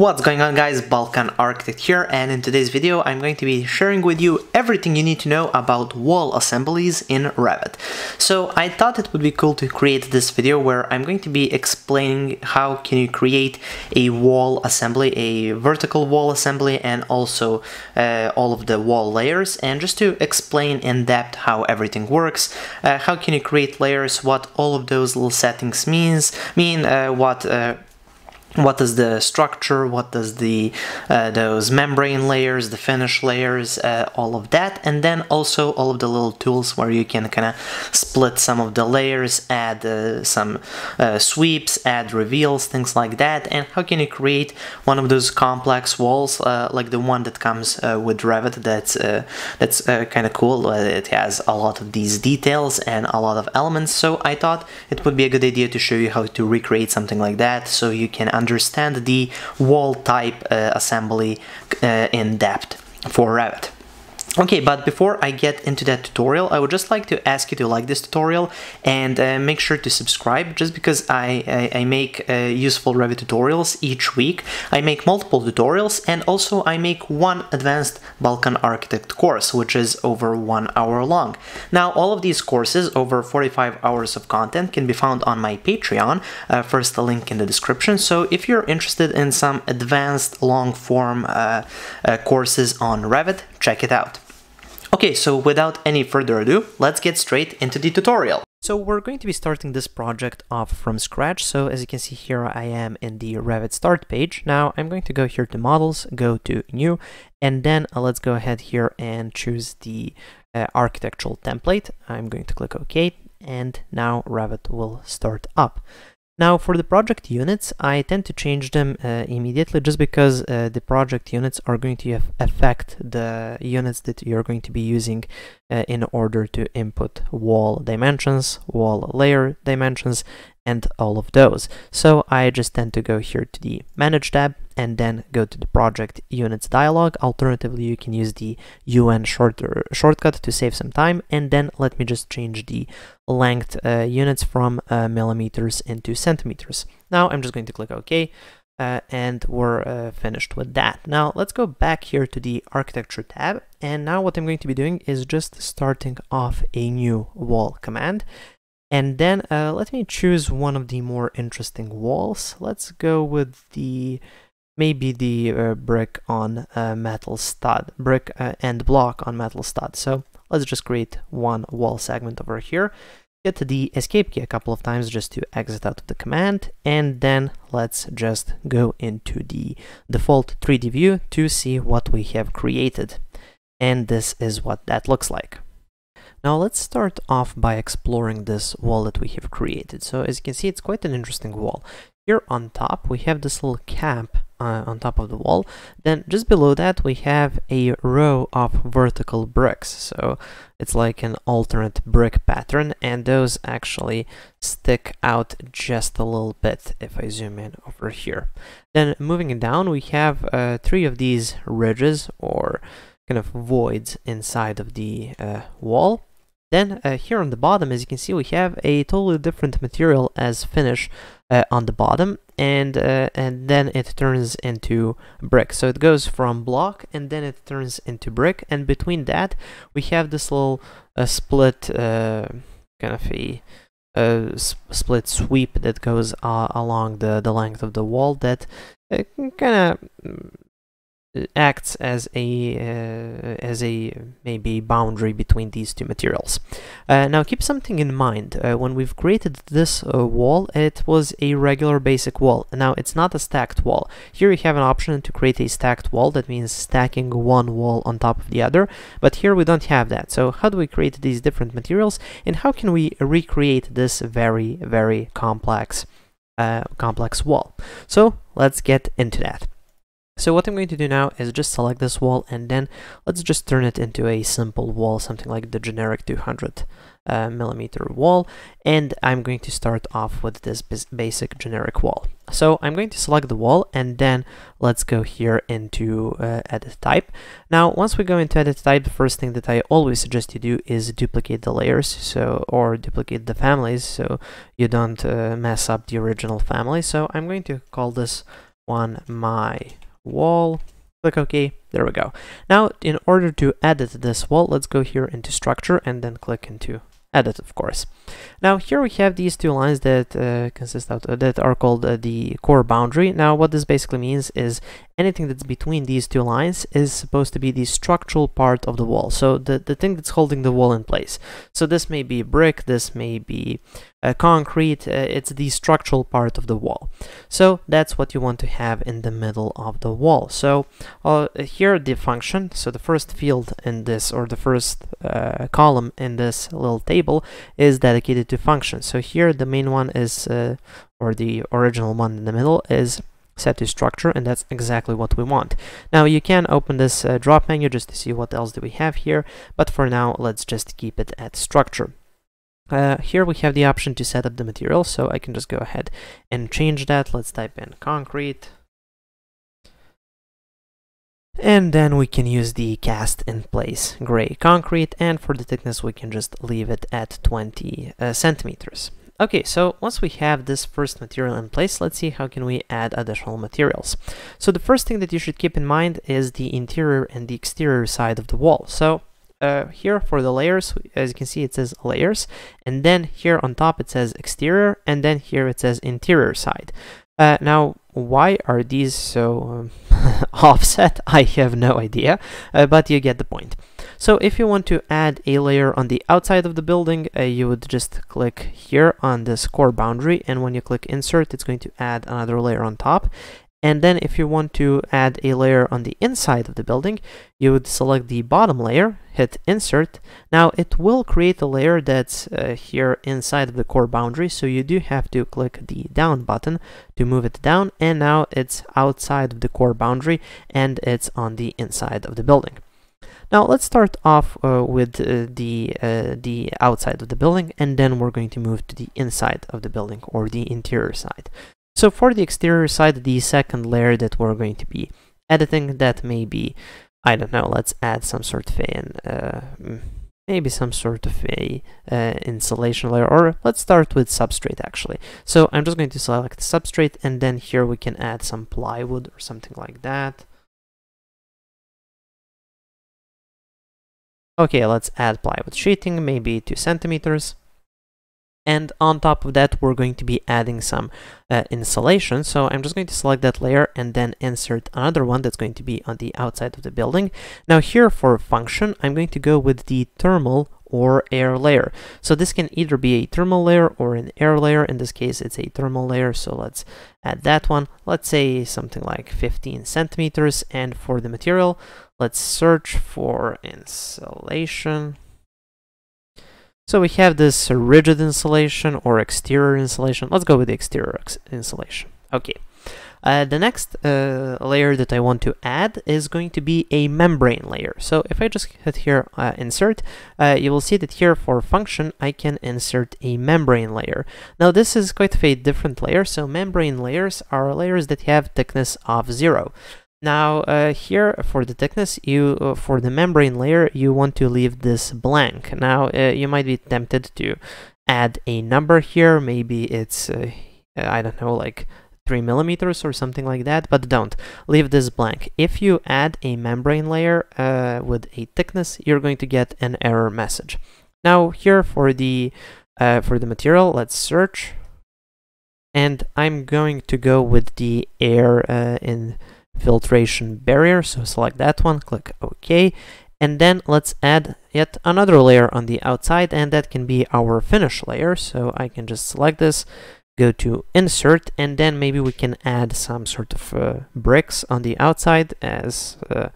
What's going on guys, Balkan Architect here and in today's video I'm going to be sharing with you everything you need to know about wall assemblies in Revit. So I thought it would be cool to create this video where I'm going to be explaining how can you create a wall assembly, a vertical wall assembly and also uh, all of the wall layers and just to explain in depth how everything works, uh, how can you create layers, what all of those little settings means, mean, uh, what uh, what is the structure, what does the uh, those membrane layers, the finish layers, uh, all of that, and then also all of the little tools where you can kind of split some of the layers, add uh, some uh, sweeps, add reveals, things like that, and how can you create one of those complex walls uh, like the one that comes uh, with Revit that's that's kind of cool. It has a lot of these details and a lot of elements, so I thought it would be a good idea to show you how to recreate something like that so you can understand the wall type uh, assembly uh, in depth for Revit. Okay, but before I get into that tutorial, I would just like to ask you to like this tutorial and uh, make sure to subscribe just because I, I, I make uh, useful Revit tutorials each week. I make multiple tutorials and also I make one advanced Balkan Architect course, which is over one hour long. Now, all of these courses, over 45 hours of content, can be found on my Patreon. Uh, first, the link in the description. So if you're interested in some advanced long form uh, uh, courses on Revit, check it out. Okay, so without any further ado, let's get straight into the tutorial. So we're going to be starting this project off from scratch. So as you can see here, I am in the Revit start page. Now I'm going to go here to models, go to new, and then uh, let's go ahead here and choose the uh, architectural template. I'm going to click OK, and now Revit will start up. Now for the project units, I tend to change them uh, immediately just because uh, the project units are going to affect the units that you're going to be using uh, in order to input wall dimensions, wall layer dimensions, and all of those. So I just tend to go here to the Manage tab and then go to the Project Units dialog. Alternatively, you can use the UN shorter, shortcut to save some time. And then let me just change the length uh, units from uh, millimeters into centimeters. Now I'm just going to click OK. Uh, and we're uh, finished with that. Now let's go back here to the architecture tab and now what I'm going to be doing is just starting off a new wall command and then uh, let me choose one of the more interesting walls. Let's go with the maybe the uh, brick on uh, metal stud, brick uh, and block on metal stud. So let's just create one wall segment over here. Hit the escape key a couple of times just to exit out of the command, and then let's just go into the default 3D view to see what we have created. And this is what that looks like. Now let's start off by exploring this wall that we have created. So as you can see, it's quite an interesting wall. Here on top, we have this little cap uh, on top of the wall. Then just below that, we have a row of vertical bricks. So it's like an alternate brick pattern, and those actually stick out just a little bit if I zoom in over here. Then moving down, we have uh, three of these ridges or kind of voids inside of the uh, wall. Then uh, here on the bottom, as you can see, we have a totally different material as finish uh, on the bottom, and uh, and then it turns into brick. So it goes from block, and then it turns into brick, and between that, we have this little uh, split uh, kind of a a split sweep that goes uh, along the, the length of the wall that uh, kind of acts as a uh, as a maybe boundary between these two materials. Uh, now keep something in mind, uh, when we've created this uh, wall it was a regular basic wall. Now it's not a stacked wall. Here you have an option to create a stacked wall, that means stacking one wall on top of the other, but here we don't have that. So how do we create these different materials and how can we recreate this very very complex uh, complex wall? So let's get into that. So what I'm going to do now is just select this wall and then let's just turn it into a simple wall, something like the generic 200 uh, millimeter wall. And I'm going to start off with this basic generic wall. So I'm going to select the wall and then let's go here into uh, edit type. Now, once we go into edit type, the first thing that I always suggest you do is duplicate the layers, so or duplicate the families, so you don't uh, mess up the original family. So I'm going to call this one my wall. Click OK. There we go. Now, in order to edit this wall, let's go here into structure and then click into edit, of course. Now here we have these two lines that uh, consist of uh, that are called uh, the core boundary. Now what this basically means is anything that's between these two lines is supposed to be the structural part of the wall. So the, the thing that's holding the wall in place. So this may be brick, this may be uh, concrete, uh, it's the structural part of the wall. So that's what you want to have in the middle of the wall. So uh, here the function, so the first field in this or the first column in this little table is dedicated to functions. So here the main one is, uh, or the original one in the middle is set to structure and that's exactly what we want. Now you can open this uh, drop menu just to see what else do we have here, but for now let's just keep it at structure. Uh, here we have the option to set up the material, so I can just go ahead and change that. Let's type in concrete. And then we can use the cast in place gray concrete, and for the thickness we can just leave it at 20 uh, centimeters. Okay, so once we have this first material in place, let's see how can we add additional materials. So the first thing that you should keep in mind is the interior and the exterior side of the wall. So uh, here for the layers, as you can see, it says layers, and then here on top it says exterior, and then here it says interior side. Uh, now, why are these so um, offset? I have no idea, uh, but you get the point. So if you want to add a layer on the outside of the building, uh, you would just click here on this core boundary, and when you click insert, it's going to add another layer on top. And then if you want to add a layer on the inside of the building, you would select the bottom layer, hit insert. Now it will create a layer that's uh, here inside of the core boundary, so you do have to click the down button to move it down, and now it's outside of the core boundary and it's on the inside of the building. Now let's start off uh, with uh, the, uh, the outside of the building and then we're going to move to the inside of the building or the interior side. So for the exterior side, the second layer that we're going to be editing, that may be, I don't know, let's add some sort of uh, maybe some sort of a uh, insulation layer, or let's start with substrate actually. So I'm just going to select substrate and then here we can add some plywood or something like that. Okay, let's add plywood sheeting, maybe 2 centimeters. And on top of that, we're going to be adding some uh, insulation. So I'm just going to select that layer and then insert another one that's going to be on the outside of the building. Now here for function, I'm going to go with the thermal or air layer. So this can either be a thermal layer or an air layer. In this case, it's a thermal layer. So let's add that one. Let's say something like 15 centimeters. And for the material, let's search for insulation. So we have this rigid insulation or exterior insulation. Let's go with the exterior insulation. Okay. Uh, the next uh, layer that I want to add is going to be a membrane layer. So if I just hit here uh, insert, uh, you will see that here for function I can insert a membrane layer. Now this is quite a different layer. So membrane layers are layers that have thickness of zero. Now uh, here for the thickness, you uh, for the membrane layer, you want to leave this blank. Now uh, you might be tempted to add a number here. Maybe it's I don't know, like 3 millimeters or something like that, but don't. Leave this blank. If you add a membrane layer uh, with a thickness, you're going to get an error message. Now here for the uh, for the material, let's search. And I'm going to go with the air uh, infiltration barrier. So select that one, click OK. And then let's add yet another layer on the outside, and that can be our finish layer. So I can just select this, go to insert and then maybe we can add some sort of uh, bricks on the outside as uh,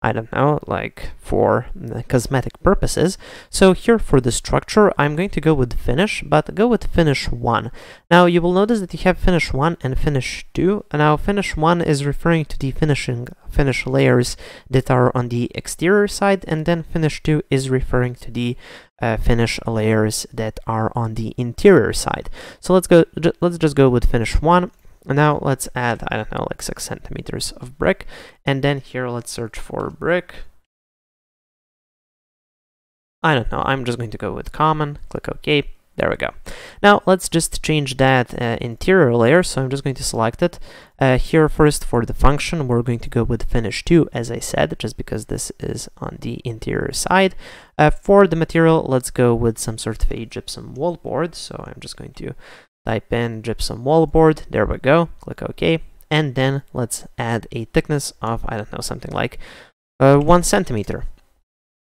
I don't know, like for cosmetic purposes. So here for the structure, I'm going to go with finish, but go with finish 1. Now you will notice that you have finish 1 and finish 2. Now finish 1 is referring to the finishing finish layers that are on the exterior side, and then finish 2 is referring to the uh, finish layers that are on the interior side. So let's go, let's just go with finish 1 now let's add, I don't know, like six centimeters of brick. And then here, let's search for brick. I don't know, I'm just going to go with common, click OK. There we go. Now let's just change that uh, interior layer. So I'm just going to select it. Uh, here first for the function, we're going to go with finish 2, as I said, just because this is on the interior side. Uh, for the material, let's go with some sort of a gypsum wallboard. So I'm just going to type in gypsum wallboard. There we go. Click OK. And then let's add a thickness of, I don't know, something like uh, one centimeter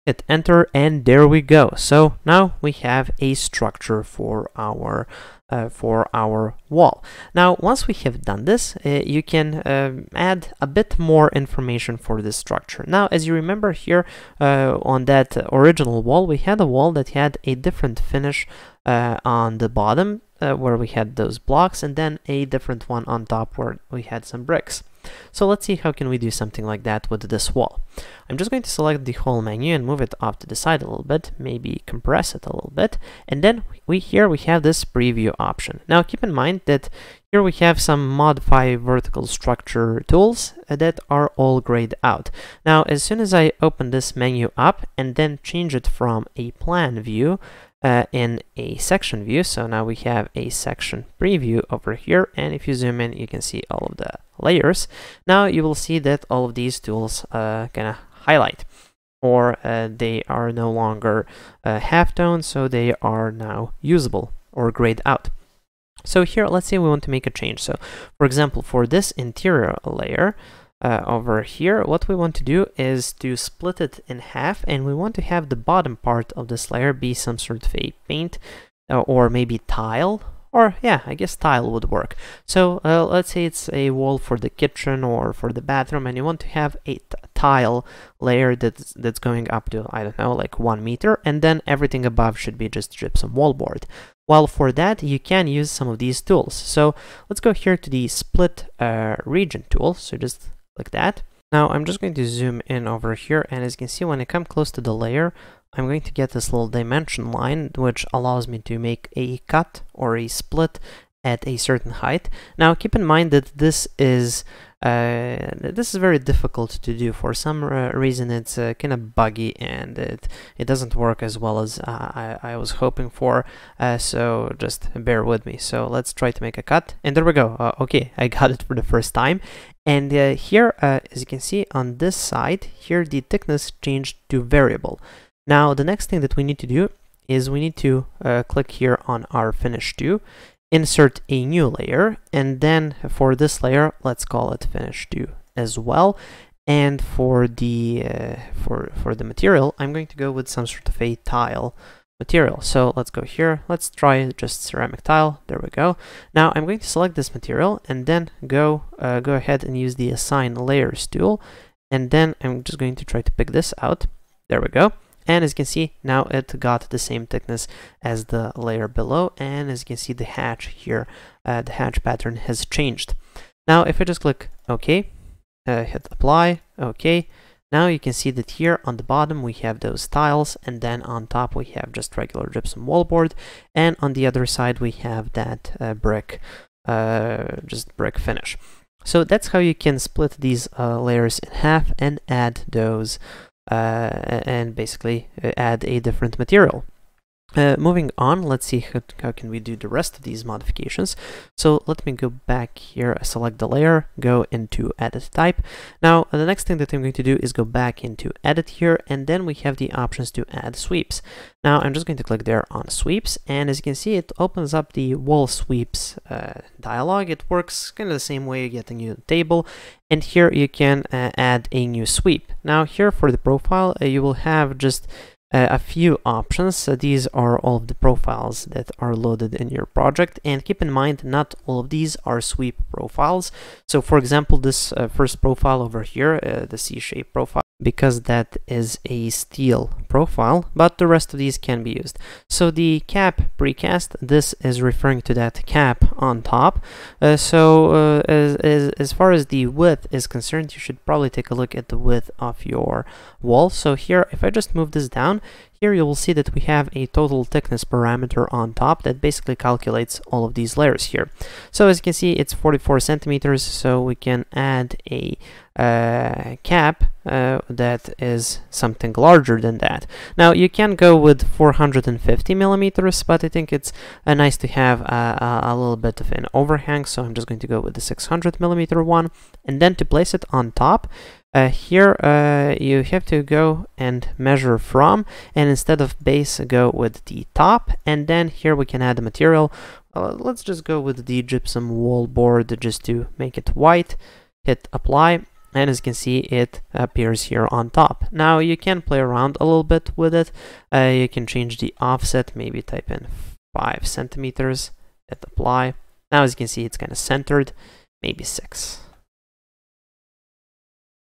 hit enter and there we go so now we have a structure for our uh, for our wall now once we have done this uh, you can uh, add a bit more information for this structure now as you remember here uh, on that original wall we had a wall that had a different finish uh, on the bottom uh, where we had those blocks and then a different one on top where we had some bricks so let's see how can we do something like that with this wall. I'm just going to select the whole menu and move it off to the side a little bit, maybe compress it a little bit, and then we here we have this preview option. Now keep in mind that here we have some modify vertical structure tools that are all grayed out. Now as soon as I open this menu up and then change it from a plan view uh, in a section view. So now we have a section preview over here. And if you zoom in, you can see all of the layers. Now you will see that all of these tools uh, kind of highlight or uh, they are no longer uh, halftone, so they are now usable or grayed out. So here, let's say we want to make a change. So for example, for this interior layer, uh, over here, what we want to do is to split it in half and we want to have the bottom part of this layer be some sort of a paint uh, or maybe tile or yeah, I guess tile would work. So uh, let's say it's a wall for the kitchen or for the bathroom and you want to have a tile layer that's, that's going up to, I don't know, like one meter and then everything above should be just gypsum wallboard. Well, for that, you can use some of these tools. So let's go here to the split uh, region tool. So just like that. Now I'm just going to zoom in over here and as you can see when I come close to the layer I'm going to get this little dimension line which allows me to make a cut or a split at a certain height. Now keep in mind that this is uh, this is very difficult to do. For some uh, reason it's uh, kind of buggy and it, it doesn't work as well as uh, I, I was hoping for, uh, so just bear with me. So let's try to make a cut, and there we go. Uh, okay, I got it for the first time. And here, as you can see on this side, here the thickness changed to variable. Now the next thing that we need to do is we need to click here on our finish 2 insert a new layer and then for this layer let's call it finish 2 as well. And for the uh, for for the material I'm going to go with some sort of a tile material. So let's go here. Let's try just ceramic tile. There we go. Now I'm going to select this material and then go uh, go ahead and use the assign layers tool. And then I'm just going to try to pick this out. There we go and as you can see, now it got the same thickness as the layer below. And as you can see, the hatch here, uh, the hatch pattern has changed. Now, if I just click OK, uh, hit apply, OK, now you can see that here on the bottom we have those tiles and then on top we have just regular gypsum wallboard and on the other side we have that uh, brick, uh, just brick finish. So that's how you can split these uh, layers in half and add those and basically uh, add a different material. Uh, moving on, let's see how, how can we do the rest of these modifications. So let me go back here, select the layer, go into edit type. Now the next thing that I'm going to do is go back into edit here and then we have the options to add sweeps. Now I'm just going to click there on sweeps and as you can see it opens up the wall sweeps uh, dialog. It works kind of the same way you get a new table and here you can uh, add a new sweep. Now here for the profile uh, you will have just a few options. these are all of the profiles that are loaded in your project. And keep in mind, not all of these are sweep profiles. So for example, this uh, first profile over here, uh, the C-shape profile, because that is a steel profile, but the rest of these can be used. So the cap precast, this is referring to that cap on top. Uh, so uh, as, as, as far as the width is concerned, you should probably take a look at the width of your wall. So here, if I just move this down, here you will see that we have a total thickness parameter on top that basically calculates all of these layers here. So as you can see, it's 44 centimeters, so we can add a uh, cap uh, that is something larger than that. Now you can go with 450 millimeters, but I think it's uh, nice to have a, a, little bit of an overhang, so I'm just going to go with the 600 millimeter one. And then to place it on top, uh, here uh, you have to go and measure from and instead of base go with the top and then here we can add the material. Uh, let's just go with the gypsum wall board just to make it white. Hit apply and as you can see it appears here on top. Now you can play around a little bit with it. Uh, you can change the offset maybe type in five centimeters hit apply. Now as you can see it's kind of centered maybe six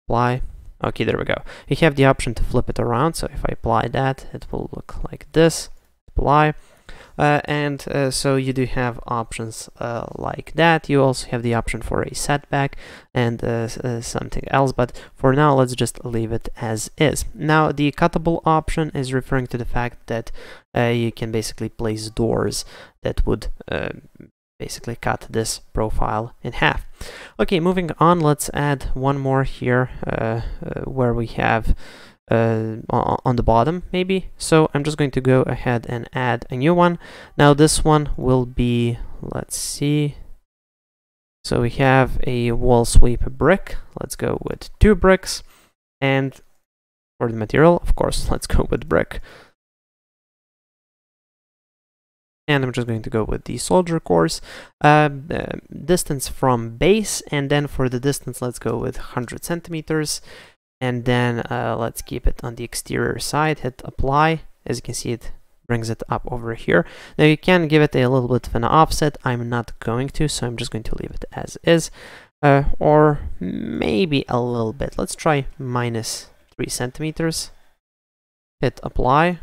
apply. Okay, there we go. You have the option to flip it around, so if I apply that, it will look like this. Apply. Uh, and uh, so you do have options uh, like that. You also have the option for a setback and uh, uh, something else, but for now let's just leave it as is. Now the cuttable option is referring to the fact that uh, you can basically place doors that would basically cut this profile in half. Okay, moving on, let's add one more here uh, uh, where we have uh, on the bottom maybe. So I'm just going to go ahead and add a new one. Now this one will be, let's see, so we have a wall sweep brick. Let's go with two bricks. And for the material, of course, let's go with brick and I'm just going to go with the soldier course. Uh, uh, distance from base and then for the distance let's go with 100 centimeters. And then uh, let's keep it on the exterior side hit apply. As you can see it brings it up over here. Now you can give it a little bit of an offset. I'm not going to so I'm just going to leave it as is. Uh, or maybe a little bit. Let's try minus 3 centimeters. Hit apply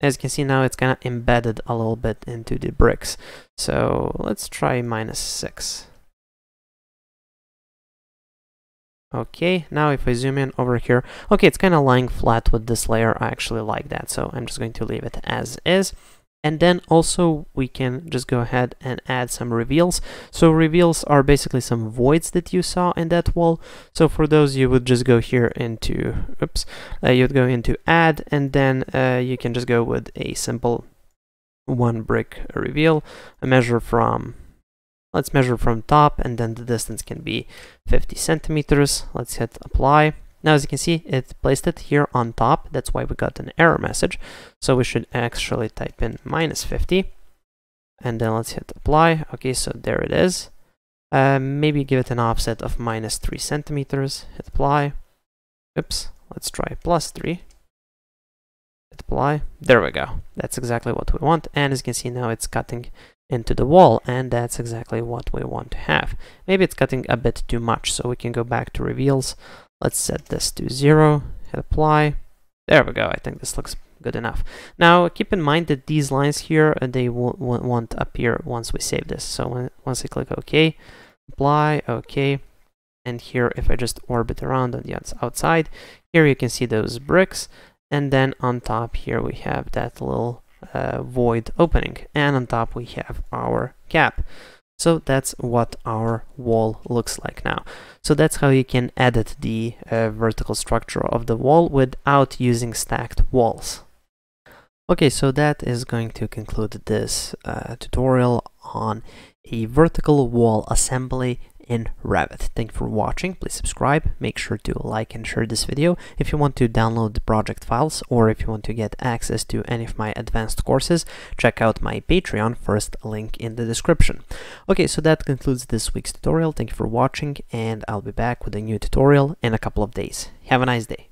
as you can see now it's kind of embedded a little bit into the bricks. So let's try minus 6. Okay, now if I zoom in over here, okay, it's kind of lying flat with this layer. I actually like that, so I'm just going to leave it as is. And then also we can just go ahead and add some reveals. So reveals are basically some voids that you saw in that wall. So for those you would just go here into, oops, uh, you'd go into add and then uh, you can just go with a simple one brick reveal, a measure from, let's measure from top and then the distance can be 50 centimeters. Let's hit apply. Now, as you can see, it placed it here on top. That's why we got an error message. So we should actually type in minus 50. And then let's hit apply. Okay, so there it is. Uh, maybe give it an offset of minus 3 centimeters. Hit apply. Oops, let's try plus 3. Hit apply. There we go. That's exactly what we want. And as you can see now, it's cutting into the wall and that's exactly what we want to have. Maybe it's cutting a bit too much, so we can go back to reveals. Let's set this to zero, hit apply. There we go, I think this looks good enough. Now keep in mind that these lines here, uh, they won't, appear once we save this. So when, once I click OK, apply, OK, and here if I just orbit around on the outside, here you can see those bricks, and then on top here we have that little uh, void opening, and on top we have our cap. So that's what our wall looks like now. So that's how you can edit the uh, vertical structure of the wall without using stacked walls. Okay, so that is going to conclude this uh, tutorial on a vertical wall assembly in Revit. Thank you for watching. Please subscribe. Make sure to like and share this video. If you want to download the project files or if you want to get access to any of my advanced courses, check out my Patreon, first link in the description. Okay, so that concludes this week's tutorial. Thank you for watching and I'll be back with a new tutorial in a couple of days. Have a nice day.